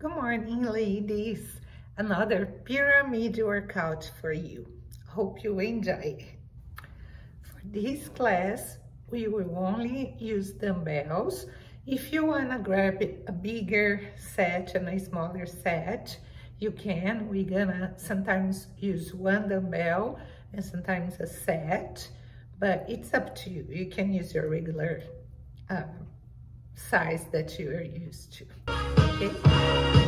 Good morning, ladies. Another pyramid workout for you. Hope you enjoy. For this class, we will only use dumbbells. If you wanna grab a bigger set and a smaller set, you can. We're gonna sometimes use one dumbbell and sometimes a set, but it's up to you. You can use your regular uh, size that you are used to, okay?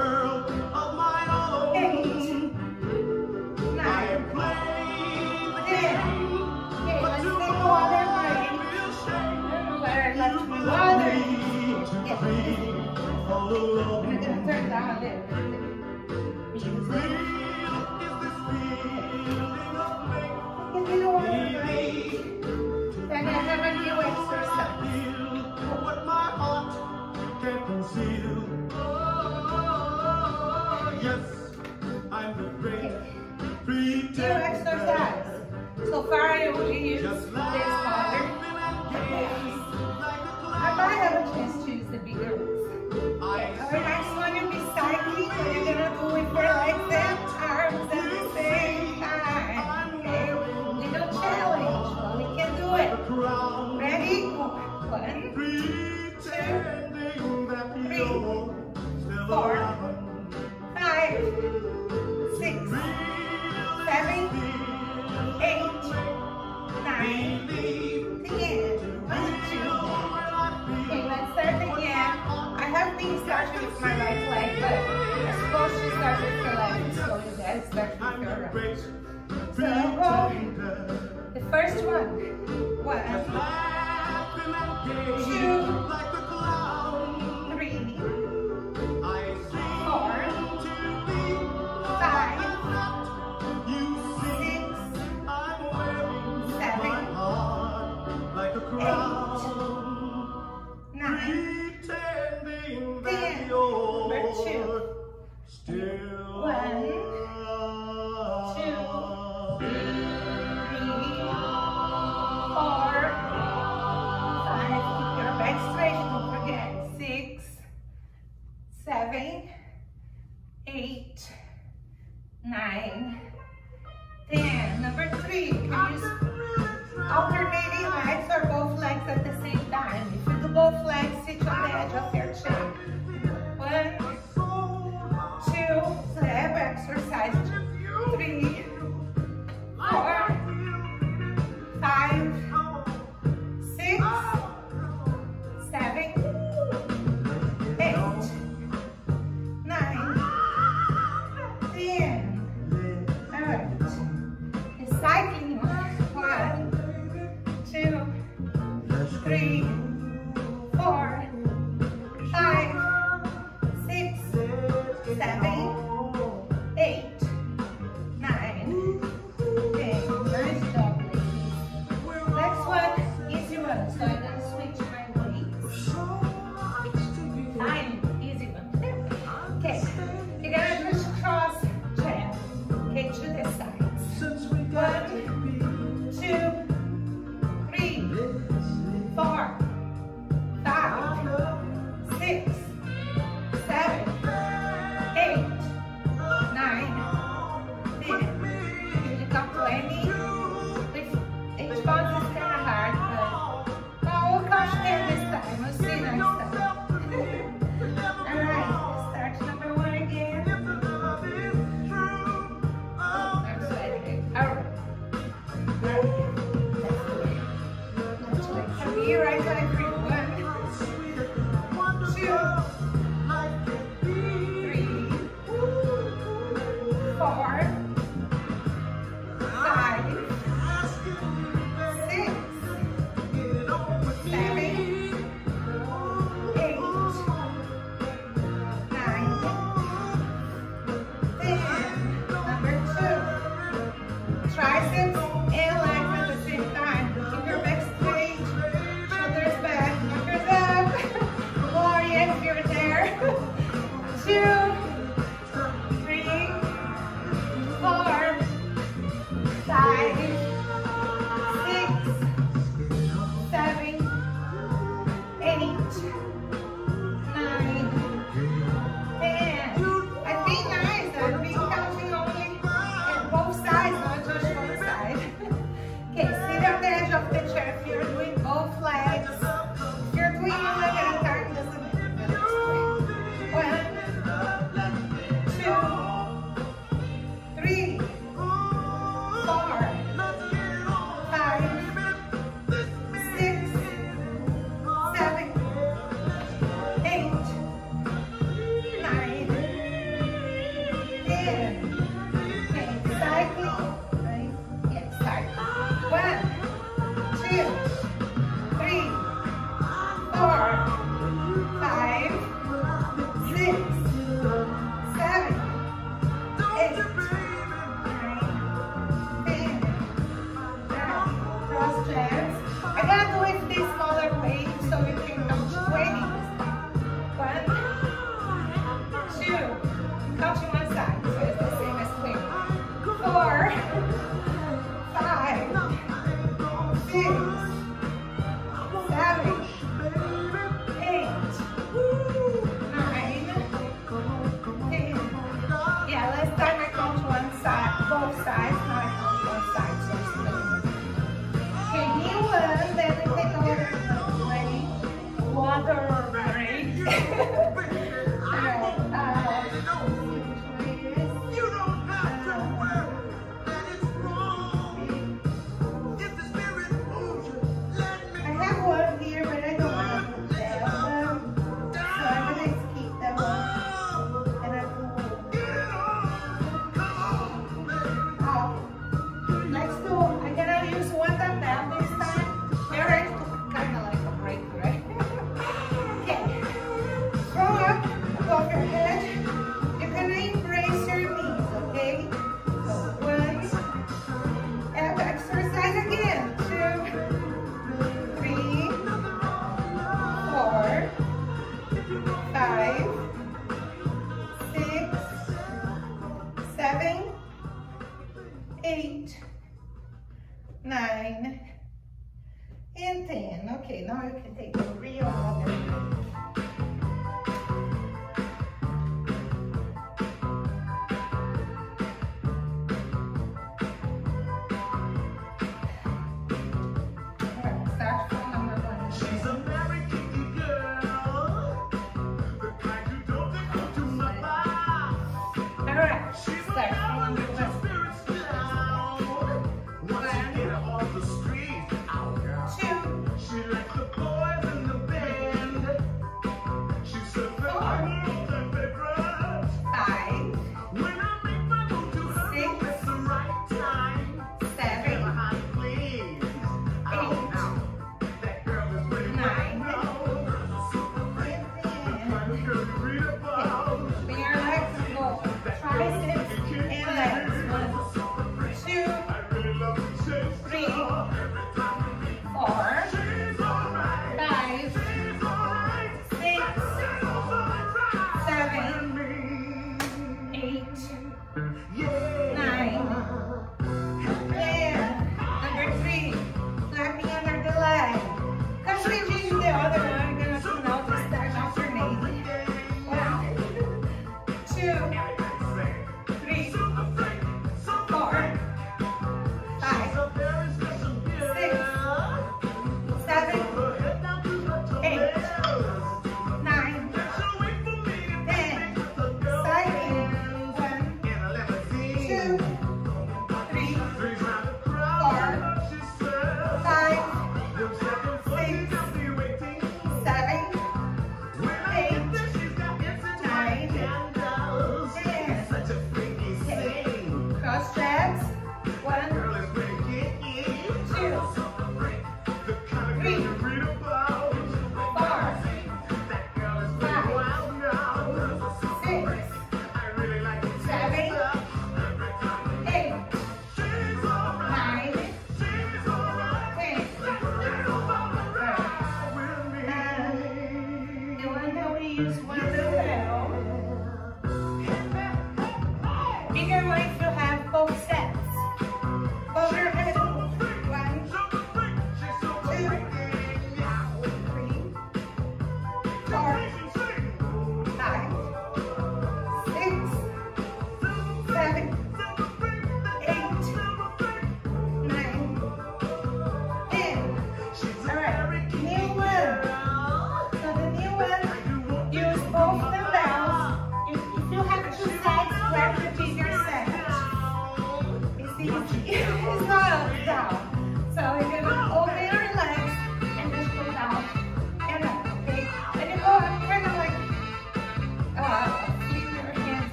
sorry, use this father.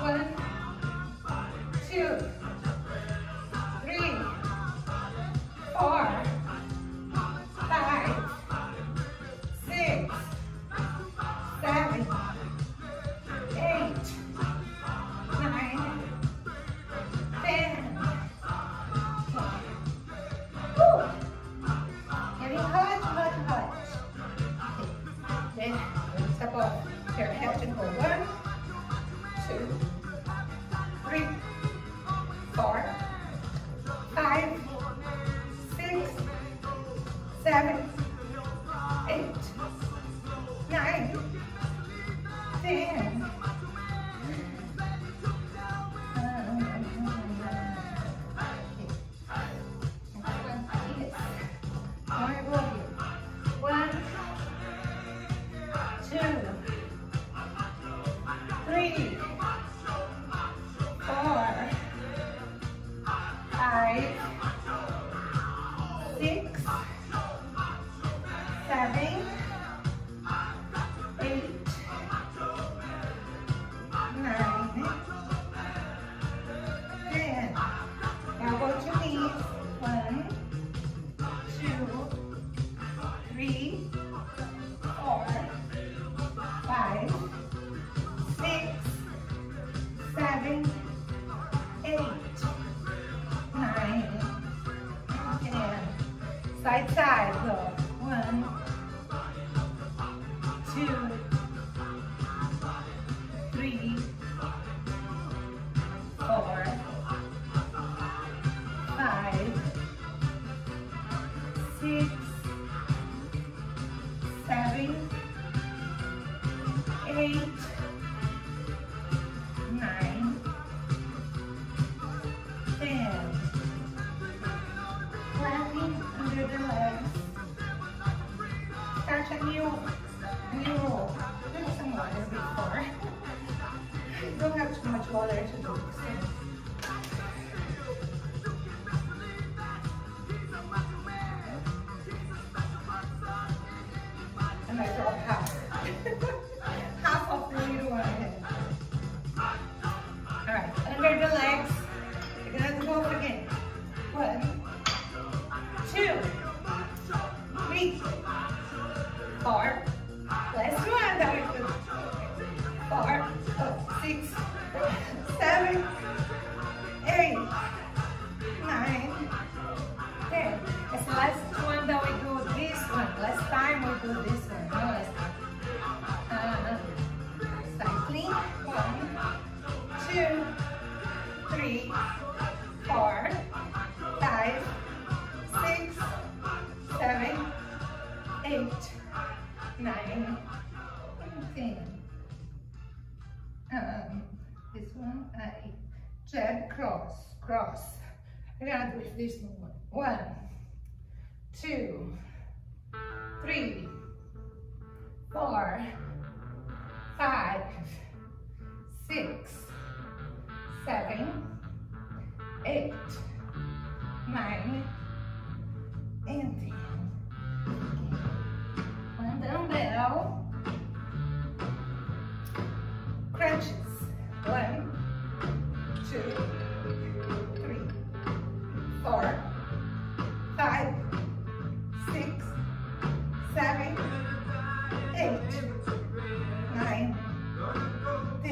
One, two,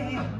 Yeah.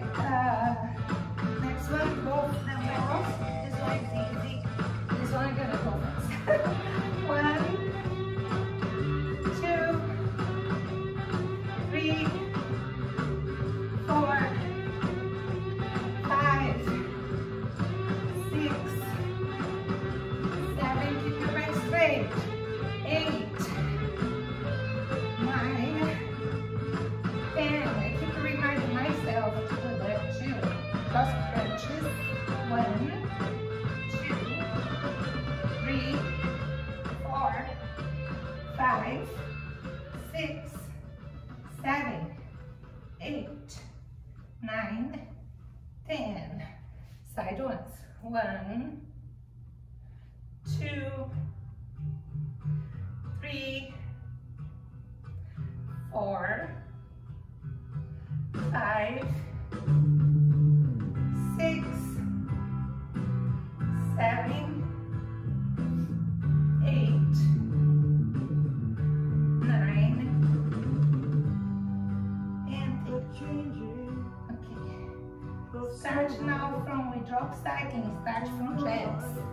uh, four, five, six, seven, eight, nine, and take changes. Okay. Start now from the drop cycling, start from legs.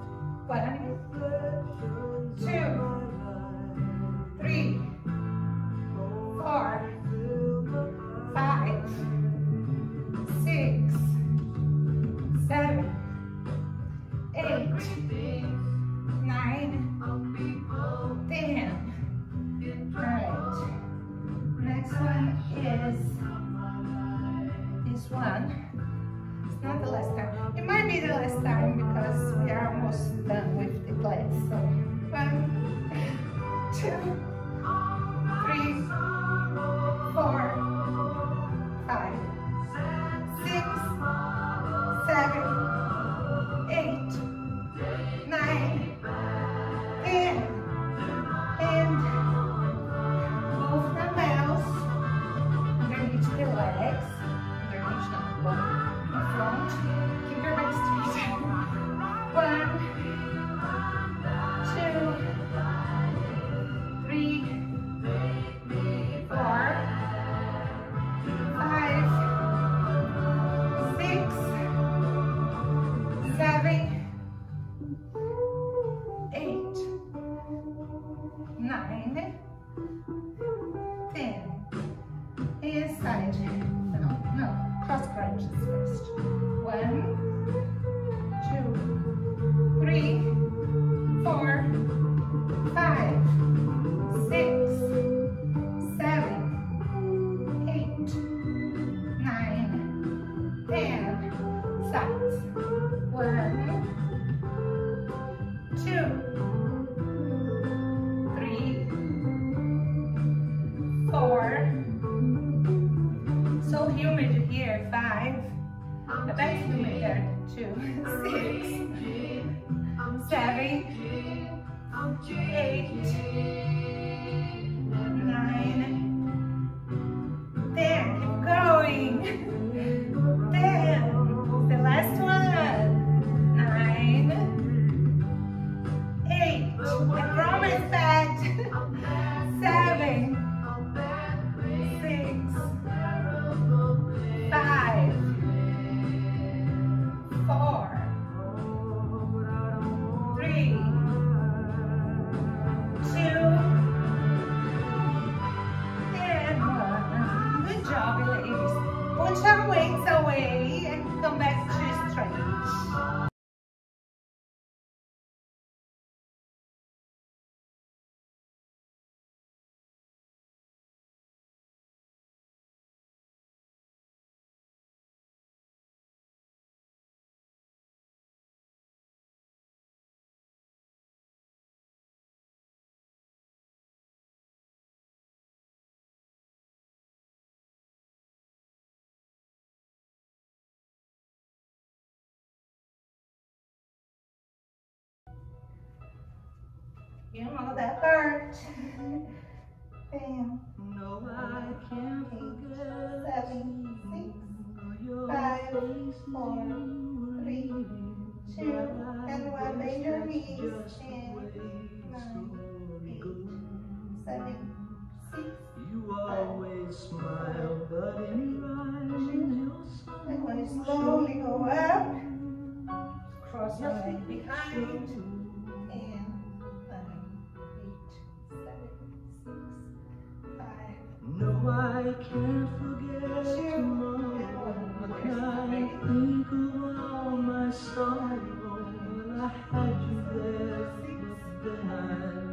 Jake. You know that part. Bam. No, I can't forget Seven, six, your five, faces four, you three, leaving, two, but and one. Bend your knees. And nine, eight, seven, six, You always smile, but in your eyes, your and when you sorrow slowly go up, cross your leg behind, No, I can't forget tomorrow. When. I think of all my sorrow, well, I had you there, but then I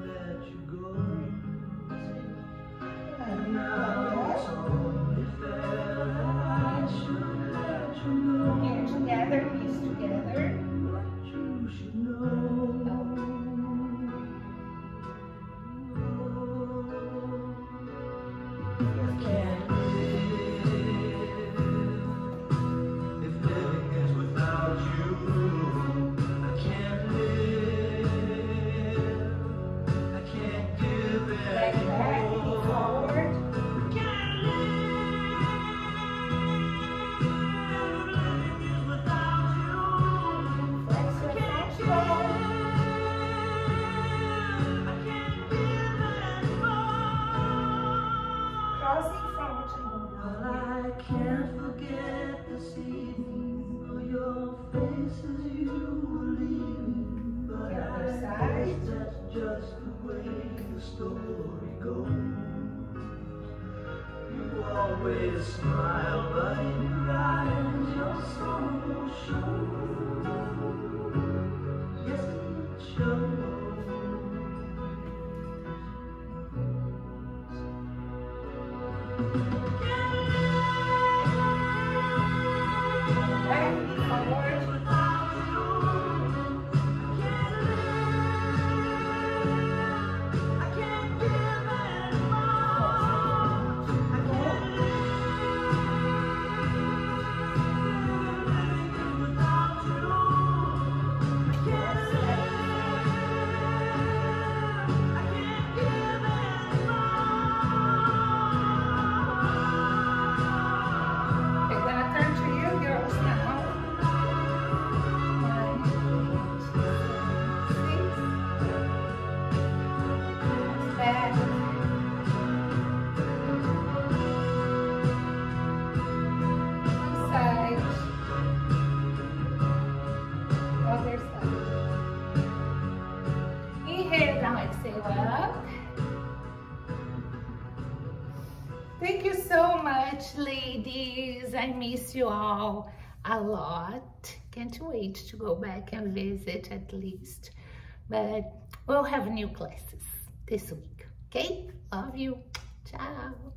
Back, I miss you all a lot. Can't wait to go back and visit at least. But we'll have new classes this week. Okay? Love you. Ciao.